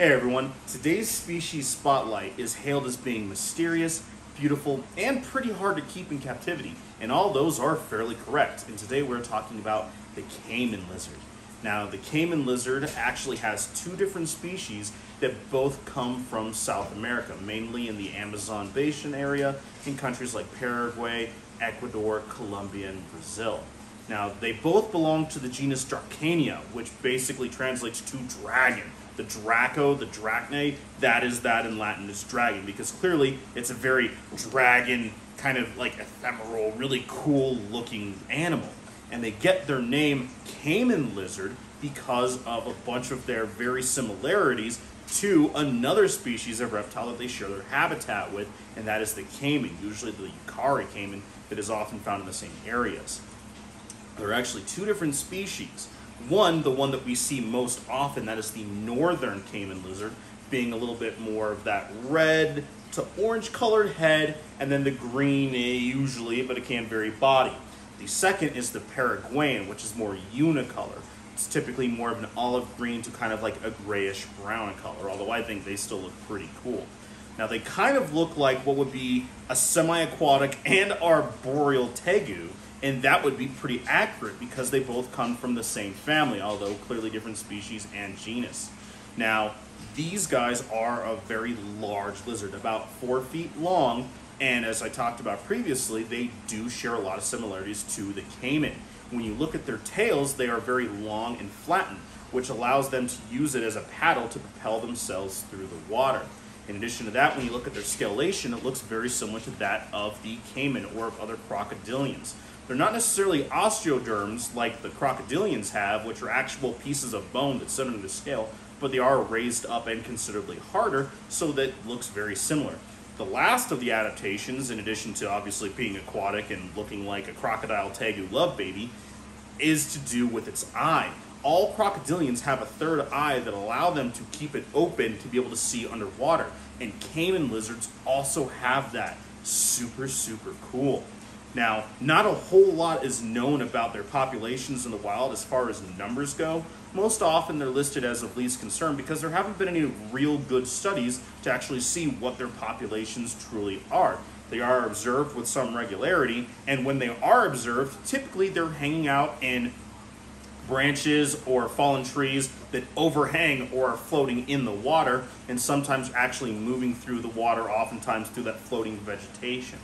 Hey everyone, today's species spotlight is hailed as being mysterious, beautiful, and pretty hard to keep in captivity. And all those are fairly correct. And today we're talking about the caiman lizard. Now, the caiman lizard actually has two different species that both come from South America, mainly in the Amazon basin area in countries like Paraguay, Ecuador, Colombia, and Brazil. Now, they both belong to the genus Dracaena, which basically translates to dragon the Draco, the Drachne, that is that in Latin is dragon, because clearly it's a very dragon, kind of like ephemeral, really cool looking animal. And they get their name caiman lizard because of a bunch of their very similarities to another species of reptile that they share their habitat with, and that is the caiman, usually the yacare caiman that is often found in the same areas. There are actually two different species. One, the one that we see most often, that is the northern caiman lizard, being a little bit more of that red to orange colored head, and then the green eh, usually, but it can vary body. The second is the Paraguayan, which is more unicolor. It's typically more of an olive green to kind of like a grayish brown color, although I think they still look pretty cool. Now they kind of look like what would be a semi-aquatic and arboreal tegu, and that would be pretty accurate because they both come from the same family, although clearly different species and genus. Now, these guys are a very large lizard, about four feet long, and as I talked about previously, they do share a lot of similarities to the caiman. When you look at their tails, they are very long and flattened, which allows them to use it as a paddle to propel themselves through the water. In addition to that, when you look at their scalation, it looks very similar to that of the caiman or of other crocodilians. They're not necessarily osteoderms like the crocodilians have, which are actual pieces of bone that sit under the scale, but they are raised up and considerably harder, so that looks very similar. The last of the adaptations, in addition to obviously being aquatic and looking like a crocodile tegu love baby, is to do with its eye. All crocodilians have a third eye that allow them to keep it open to be able to see underwater. And caiman lizards also have that. Super, super cool. Now, not a whole lot is known about their populations in the wild as far as numbers go. Most often they're listed as of least concern because there haven't been any real good studies to actually see what their populations truly are. They are observed with some regularity, and when they are observed, typically they're hanging out in branches or fallen trees that overhang or are floating in the water, and sometimes actually moving through the water, oftentimes through that floating vegetation.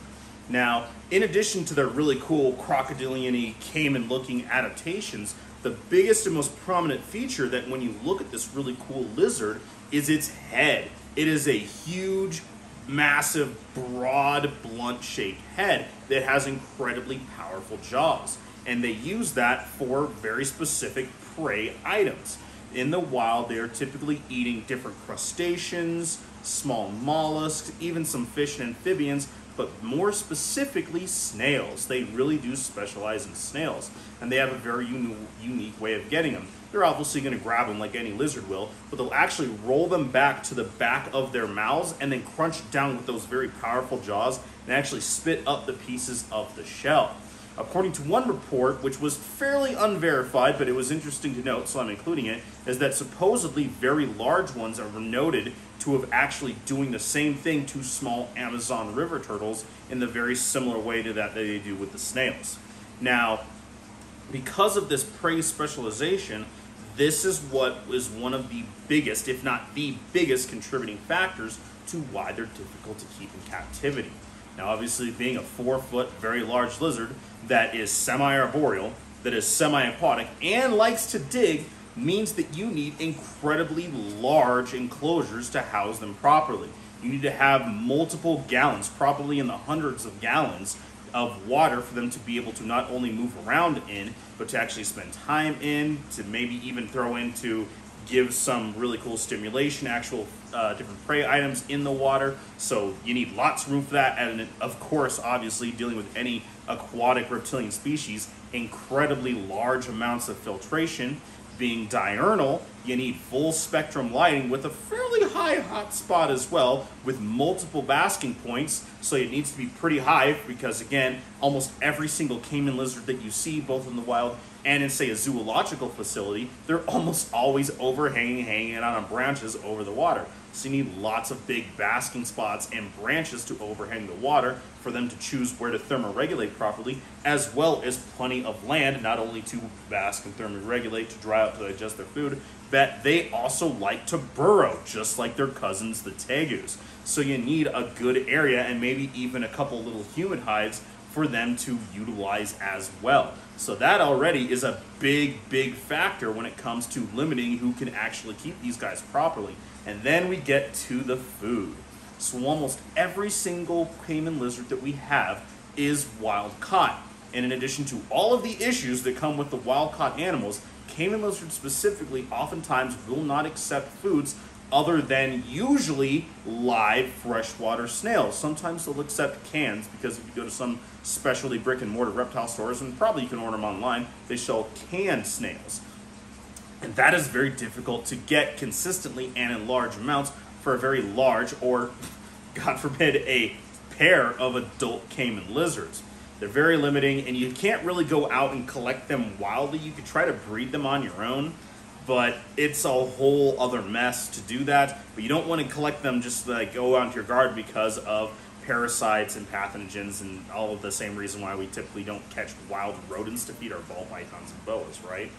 Now, in addition to their really cool crocodilian caiman looking adaptations, the biggest and most prominent feature that when you look at this really cool lizard is its head. It is a huge, massive, broad, blunt shaped head that has incredibly powerful jaws. And they use that for very specific prey items. In the wild, they are typically eating different crustaceans, small mollusks, even some fish and amphibians, but more specifically snails. They really do specialize in snails, and they have a very uni unique way of getting them. They're obviously going to grab them like any lizard will, but they'll actually roll them back to the back of their mouths and then crunch down with those very powerful jaws and actually spit up the pieces of the shell. According to one report, which was fairly unverified, but it was interesting to note, so I'm including it, is that supposedly very large ones are noted have actually doing the same thing to small Amazon river turtles in the very similar way to that they do with the snails. Now, because of this prey specialization, this is what is one of the biggest, if not the biggest, contributing factors to why they're difficult to keep in captivity. Now, obviously, being a four foot, very large lizard that is semi arboreal, that is semi aquatic, and likes to dig means that you need incredibly large enclosures to house them properly. You need to have multiple gallons, probably in the hundreds of gallons, of water for them to be able to not only move around in, but to actually spend time in, to maybe even throw in to give some really cool stimulation, actual uh, different prey items in the water. So you need lots of room for that. And of course, obviously, dealing with any aquatic reptilian species, incredibly large amounts of filtration. Being diurnal, you need full spectrum lighting with a fairly high hot spot as well, with multiple basking points. So it needs to be pretty high because, again, almost every single caiman lizard that you see, both in the wild And in, say, a zoological facility, they're almost always overhanging, hanging out on branches over the water. So you need lots of big basking spots and branches to overhang the water for them to choose where to thermoregulate properly, as well as plenty of land, not only to bask and thermoregulate, to dry out, to digest their food, but they also like to burrow, just like their cousins, the tegus. So you need a good area and maybe even a couple little humid hides for them to utilize as well. So that already is a big, big factor when it comes to limiting who can actually keep these guys properly. And then we get to the food. So almost every single caiman lizard that we have is wild caught. And in addition to all of the issues that come with the wild caught animals, caiman lizards specifically oftentimes will not accept foods other than usually live freshwater snails. Sometimes they'll accept cans because if you go to some specialty brick and mortar reptile stores, and probably you can order them online, they sell canned snails. And that is very difficult to get consistently and in large amounts for a very large or, God forbid, a pair of adult caiman lizards. They're very limiting, and you can't really go out and collect them wildly. You could try to breed them on your own, but it's a whole other mess to do that. But you don't want to collect them just like go out into your garden because of parasites and pathogens and all of the same reason why we typically don't catch wild rodents to feed our ball pythons and boas, right?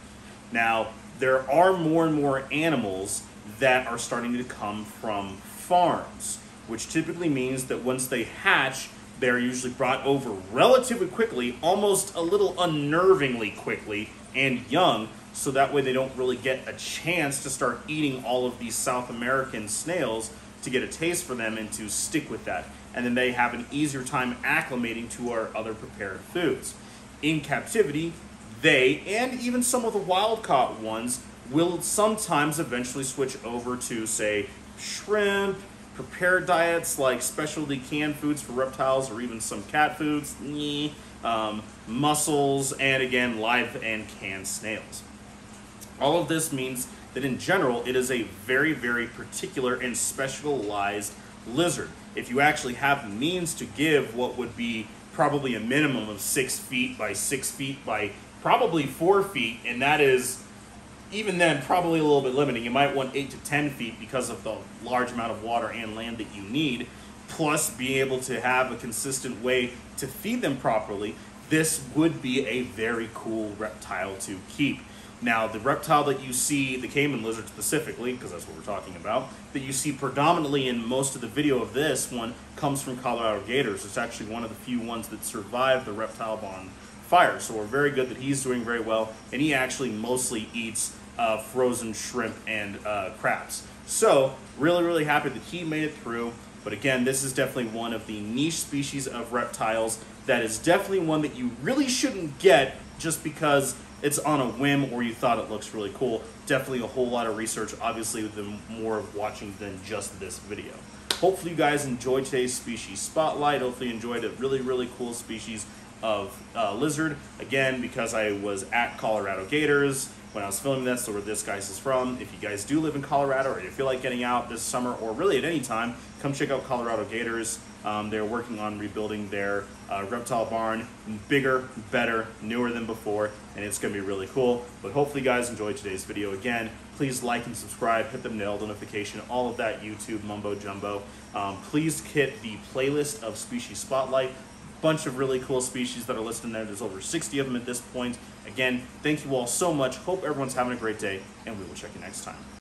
Now, there are more and more animals that are starting to come from farms, which typically means that once they hatch, they're usually brought over relatively quickly, almost a little unnervingly quickly, and young, so that way they don't really get a chance to start eating all of these South American snails to get a taste for them and to stick with that. And then they have an easier time acclimating to our other prepared foods. In captivity, they, and even some of the wild caught ones, will sometimes eventually switch over to, say, shrimp, prepared diets like specialty canned foods for reptiles or even some cat foods, um, mussels, and again, live and canned snails. All of this means that in general, it is a very, very particular and specialized lizard. If you actually have means to give what would be probably a minimum of six feet by six feet by probably four feet, and that is even then probably a little bit limiting. You might want eight to ten feet because of the large amount of water and land that you need, plus being able to have a consistent way to feed them properly. This would be a very cool reptile to keep. Now, the reptile that you see, the caiman lizard specifically, because that's what we're talking about, that you see predominantly in most of the video of this one comes from Colorado gators. It's actually one of the few ones that survived the reptile barn fire. So we're very good that he's doing very well, and he actually mostly eats uh, frozen shrimp and uh, crabs. So really, really happy that he made it through. But again, this is definitely one of the niche species of reptiles that is definitely one that you really shouldn't get just because it's on a whim or you thought it looks really cool. Definitely a whole lot of research, obviously, the more of watching than just this video. Hopefully you guys enjoyed today's species spotlight. Hopefully you enjoyed a really, really cool species of uh, lizard. Again, because I was at Colorado Gators when I was filming this, so where this guy's is from. If you guys do live in Colorado or you feel like getting out this summer or really at any time, come check out Colorado Gators. Um, they're working on rebuilding their uh, reptile barn, bigger, better, newer than before, and it's going to be really cool. But hopefully you guys enjoyed today's video. Again, please like and subscribe, hit the bell notification, all of that YouTube mumbo jumbo. Um, please hit the playlist of Species Spotlight bunch of really cool species that are listed there. There's over 60 of them at this point. Again, thank you all so much. Hope everyone's having a great day, and we will check you next time.